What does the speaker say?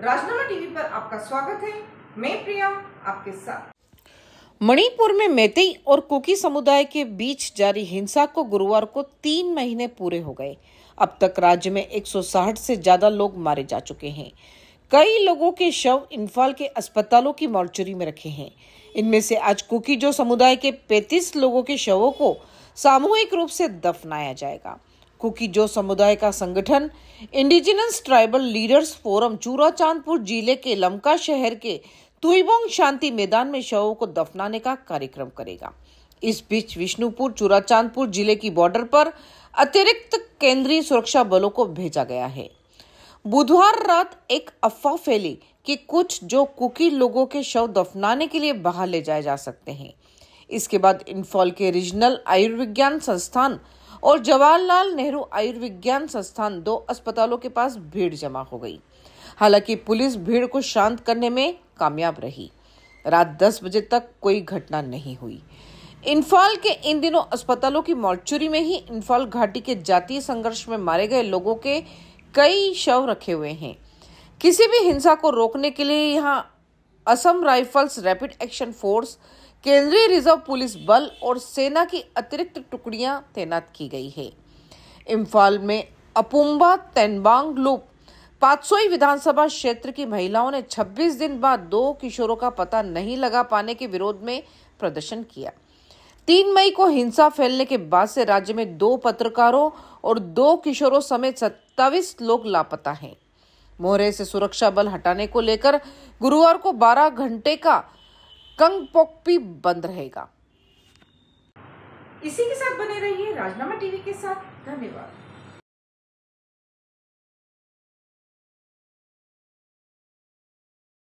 राजनामा TV पर आपका स्वागत है। मैं प्रिया, आपके साथ। मणिपुर में मेतेई और कुकी समुदाय के बीच जारी हिंसा को गुरुवार को तीन महीने पूरे हो गए। अब तक राज्य में 160 से ज़्यादा लोग मारे जा चुके हैं। कई लोगों के शव इम्फाल के अस्पतालों की मॉर्चरी में रखे हैं। इनमें से आज कुकी जो समुदाय के 35 लोगों के शवों को सामूहिक रूप से दफनाया जाएगा। कुकी जो समुदाय का संगठन इंडिजिनस ट्राइबल लीडर्स फोरम चूरा चांदपुर ज़िले के लमका शहर के तुईबोंग शांति मैदान में शवों को दफनाने का कार्यक्रम करेगा। इस बीच विष्णुपुर चूरा चांदपुर ज़िले की बॉर्डर पर अतिरिक्त केंद्रीय सुरक्षा बलों को भेजा गया है। बुधवार रात एक अफवाह फैली कि कुछ जो कुकी लोगों के शव दफनाने के लिए बाहर ले जाए जा सकते हैं। इसके बाद इन्फॉल के रीजनल आयुर्विज्ञान संस्थान और जवाहरलाल नेहरू आयुर्विज्ञान संस्थान दो अस्पतालों के पास भीड़ जमा हो गई। हालाँकि पुलिस भीड़ को शांत करने में कामयाब रही। रात 10 बजे तक कोई घटना नहीं हुई। इन्फाल के इन दिनों अस्पतालों की मॉर्चुरी में ही इन्फाल घाटी के जातीय संघर्ष में मारे गए लोगों के कई शव रखे हुए हैं। किसी भी हिंसा को रोकने के लिए यहाँ Assam rifles rapid action force केंद्रीय रिज़र्व पुलिस बल और सेना की अतिरिक्त टुकड़ियाँ तैनात की गई है। इम्फाल में अपुम्बा, तेनबांग लूप पातसोई विधानसभा क्षेत्र की महिलाओं ने 26 दिन बाद दो किशोरों का पता नहीं लगा पाने के विरोध में प्रदर्शन किया। तीन मई को हिंसा फैलने के बाद से राज्य में दो पत्रकारों और दो किशोरों समेत सत्तावीस लोग लापता हैं। मोहरे से सुरक्षा बल हटाने को लेकर गुरुवार को 12 घंटे का कंगपोकपी बंद रहेगा। इसी के साथ बने रहिए राजनामा टीवी के साथ। धन्यवाद।